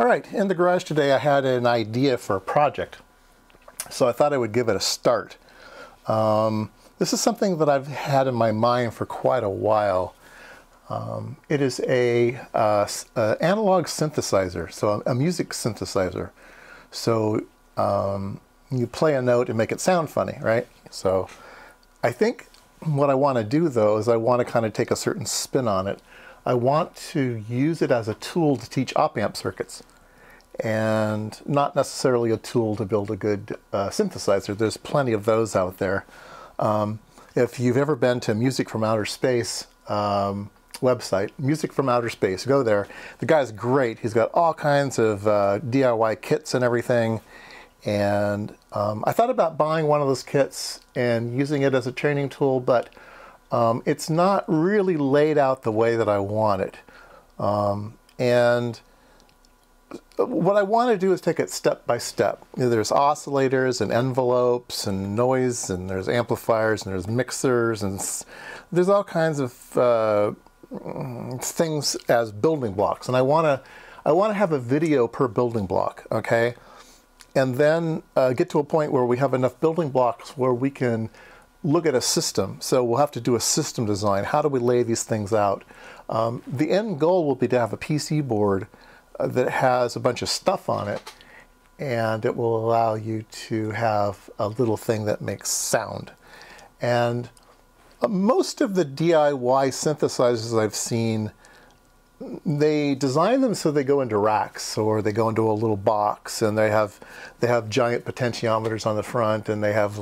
All right, in the garage today I had an idea for a project. So I thought I would give it a start. Um, this is something that I've had in my mind for quite a while. Um, it is a, uh, analog synthesizer, so a, a music synthesizer. So um, you play a note and make it sound funny, right? So I think what I want to do though is I want to kind of take a certain spin on it. I want to use it as a tool to teach op-amp circuits and not necessarily a tool to build a good uh, synthesizer. There's plenty of those out there. Um, if you've ever been to Music from Outer Space um, website, Music from Outer Space, go there. The guy's great. He's got all kinds of uh, DIY kits and everything. And um, I thought about buying one of those kits and using it as a training tool, but um, it's not really laid out the way that I want it. Um, and what I want to do is take it step by step. There's oscillators and envelopes and noise and there's amplifiers and there's mixers and there's all kinds of uh, things as building blocks. And I want to I want to have a video per building block, okay? And then uh, get to a point where we have enough building blocks where we can look at a system. So we'll have to do a system design. How do we lay these things out? Um, the end goal will be to have a PC board that has a bunch of stuff on it and it will allow you to have a little thing that makes sound. And uh, most of the DIY synthesizers I've seen, they design them so they go into racks or they go into a little box and they have they have giant potentiometers on the front and they have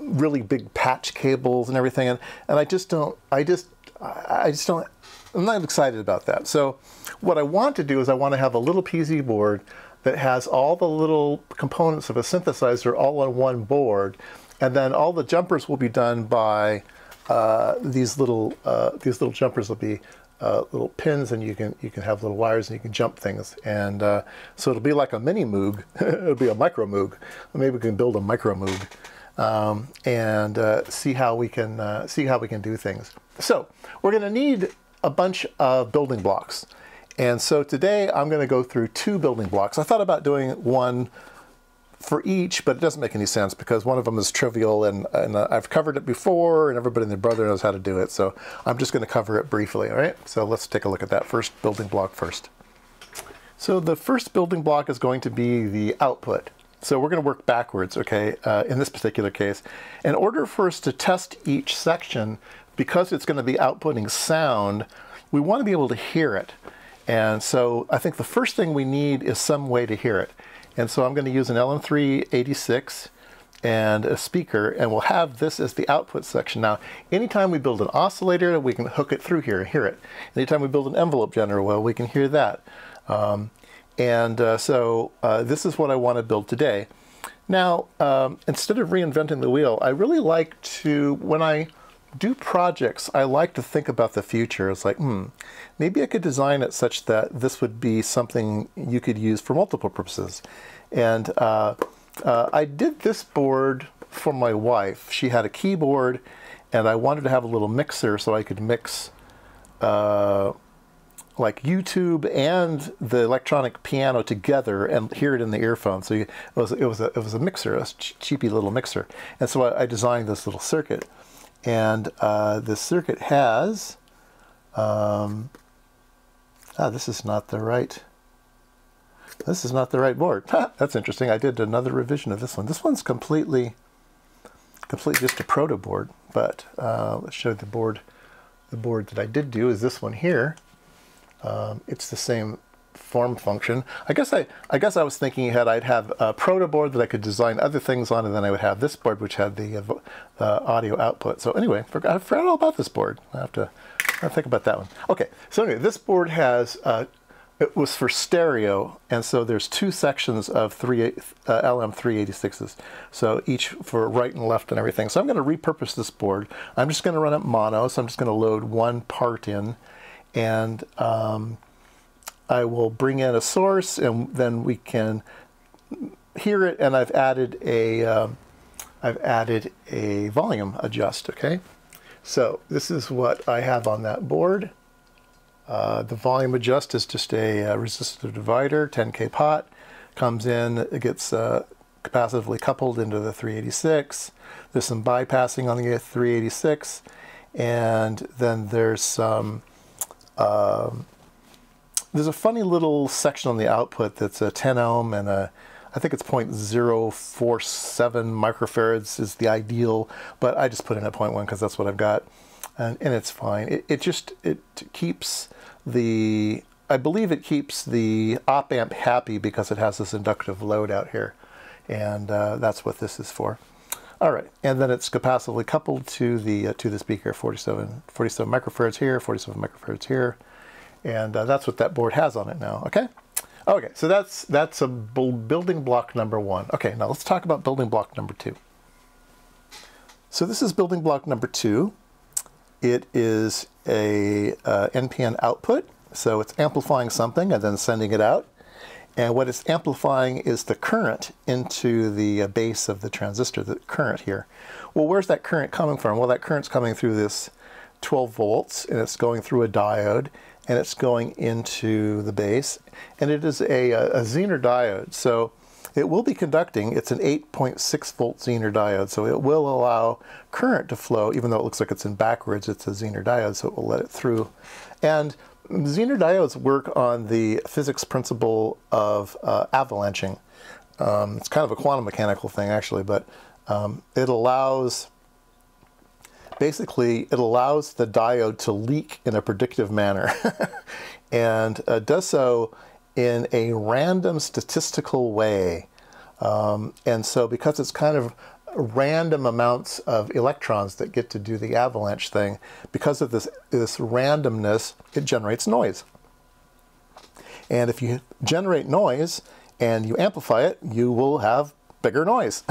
really big patch cables and everything and, and I just don't I just I just don't I'm not excited about that. So what I want to do is I want to have a little PC board that has all the little components of a synthesizer all on one board, and then all the jumpers will be done by uh, these little uh, these little jumpers will be uh, little pins, and you can you can have little wires and you can jump things, and uh, so it'll be like a mini Moog. it'll be a micro Moog. Maybe we can build a micro Moog. Um, and uh, see how we can uh, see how we can do things. So we're going to need a bunch of building blocks. And so today I'm going to go through two building blocks. I thought about doing one for each, but it doesn't make any sense because one of them is trivial and, and uh, I've covered it before and everybody and their brother knows how to do it. So I'm just going to cover it briefly, all right? So let's take a look at that first building block first. So the first building block is going to be the output. So we're going to work backwards, okay, uh, in this particular case. In order for us to test each section, because it's going to be outputting sound, we want to be able to hear it. And so I think the first thing we need is some way to hear it. And so I'm going to use an LM386 and a speaker, and we'll have this as the output section. Now, anytime we build an oscillator, we can hook it through here and hear it. Anytime we build an envelope generator, well, we can hear that. Um, and uh, so uh, this is what I want to build today. Now, um, instead of reinventing the wheel, I really like to, when I do projects, I like to think about the future. It's like, hmm, maybe I could design it such that this would be something you could use for multiple purposes. And uh, uh, I did this board for my wife. She had a keyboard, and I wanted to have a little mixer so I could mix uh, like YouTube and the electronic piano together and hear it in the earphone. So it was it was a, it was a mixer, a cheapy little mixer. And so I, I designed this little circuit. And uh, the circuit has, um, ah, this is not the right, this is not the right board. That's interesting. I did another revision of this one. This one's completely, completely just a proto board. But uh, let's show the board. The board that I did do is this one here. Um, it's the same form function. I guess I, I guess I was thinking ahead. I'd have a proto board that I could design other things on, and then I would have this board which had the, uh, audio output. So anyway, I forgot all about this board. I have to, I think about that one. Okay, so anyway, this board has uh, it was for stereo, and so there's two sections of three uh, LM386s. So each for right and left and everything. So I'm going to repurpose this board. I'm just going to run it mono. So I'm just going to load one part in, and um, I will bring in a source and then we can hear it. And I've added a um, added a volume adjust okay? So this is what I have on that board. Uh, the volume adjust is just a, uh, resistor divider, 10K pot, comes in, it gets uh, capacitively coupled into the 386. There's some bypassing on the 386, and then there's some, um, there's a funny little section on the output that's a 10 ohm and a, I think it's 0.047 microfarads is the ideal, but I just put in a 0.1 because that's what I've got, and, and it's fine. It, it just, it keeps the, I believe it keeps the op amp happy because it has this inductive load out here, and uh, that's what this is for. All right, and then it's capacitively coupled to the uh, to the speaker, 47, 47 microfarads here, 47 microfarads here, and uh, that's what that board has on it now. Okay, okay, so that's that's a building block number one. Okay, now let's talk about building block number two. So this is building block number two. It is a uh, NPN output, so it's amplifying something and then sending it out. And what it's amplifying is the current into the uh, base of the transistor, the current here. Well, where's that current coming from? Well, that current's coming through this 12 volts, and it's going through a diode, and it's going into the base. And it is a, a Zener diode, so it will be conducting. It's an 8.6 volt Zener diode, so it will allow current to flow, even though it looks like it's in backwards, it's a Zener diode, so it will let it through. And Zener diodes work on the physics principle of uh, avalanching. Um, it's kind of a quantum mechanical thing, actually, but um, it allows, basically, it allows the diode to leak in a predictive manner and uh, does so in a random statistical way. Um, and so because it's kind of random amounts of electrons that get to do the avalanche thing. Because of this, this randomness, it generates noise. And if you generate noise and you amplify it, you will have bigger noise.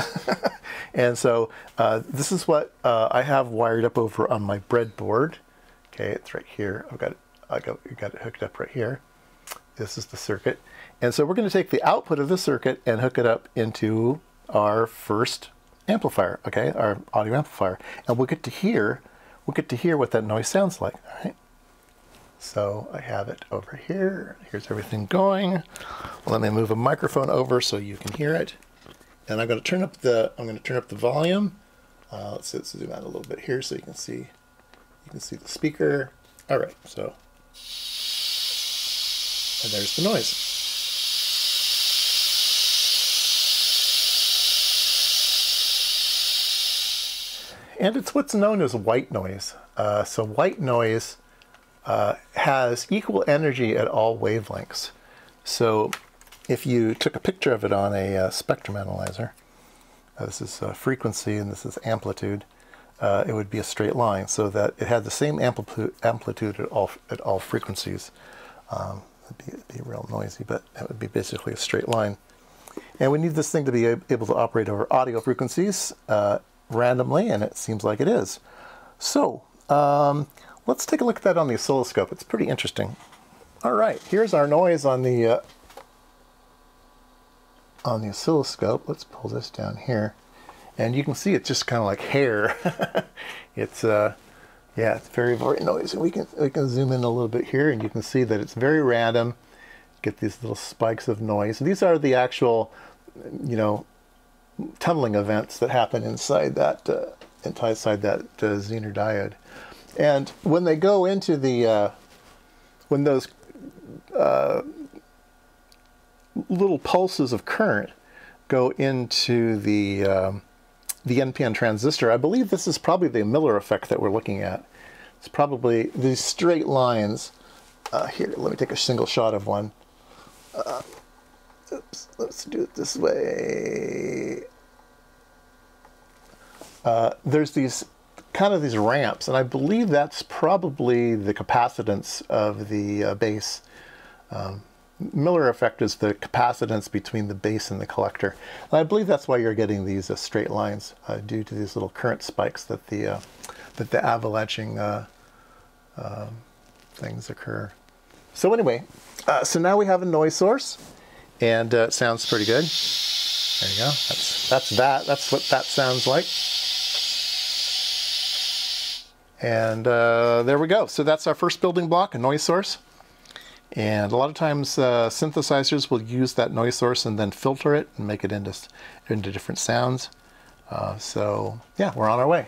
and so uh, this is what uh, I have wired up over on my breadboard. Okay, it's right here. I've got it, I got, got it hooked up right here. This is the circuit. And so we're going to take the output of the circuit and hook it up into our first amplifier, okay, our audio amplifier, and we'll get to hear, we'll get to hear what that noise sounds like, all right? So I have it over here. Here's everything going. Let me move a microphone over so you can hear it. And I'm going to turn up the I'm going to turn up the volume. Uh, let's, let's zoom out a little bit here so you can see you can see the speaker. All right, so and there's the noise. and it's what's known as white noise. Uh, so white noise uh, has equal energy at all wavelengths. So if you took a picture of it on a uh, spectrum analyzer, uh, this is uh, frequency and this is amplitude, uh, it would be a straight line so that it had the same amplitude, amplitude at, all, at all frequencies. Um, it'd, be, it'd be real noisy, but it would be basically a straight line. And we need this thing to be able to operate over audio frequencies randomly, and it seems like it is. So um, let's take a look at that on the oscilloscope. It's pretty interesting. All right, here's our noise on the uh, on the oscilloscope. Let's pull this down here, and you can see it's just kind of like hair. it's uh, yeah, it's very very noisy. We can we can zoom in a little bit here, and you can see that it's very random. Get these little spikes of noise. These are the actual, you know, tunneling events that happen inside that uh, inside that uh, Zener diode. And when they go into the uh, when those uh, little pulses of current go into the um, the NPN transistor, I believe this is probably the Miller effect that we're looking at. It's probably these straight lines. Uh, here, let me take a single shot of one. Uh, oops, let's do it this way. Uh, there's these kind of these ramps, and I believe that's probably the capacitance of the uh, base. Um, Miller effect is the capacitance between the base and the collector. And I believe that's why you're getting these uh, straight lines uh, due to these little current spikes that the uh, that the avalanching uh, um, things occur. So anyway, uh, so now we have a noise source, and uh, it sounds pretty good. There you go. That's that's that. That's what that sounds like. And there we go. So that's our first building block, a noise source. And a lot of times uh, synthesizers will use that noise source and then filter it and make it into, into different sounds. Uh, so yeah, we're on our way.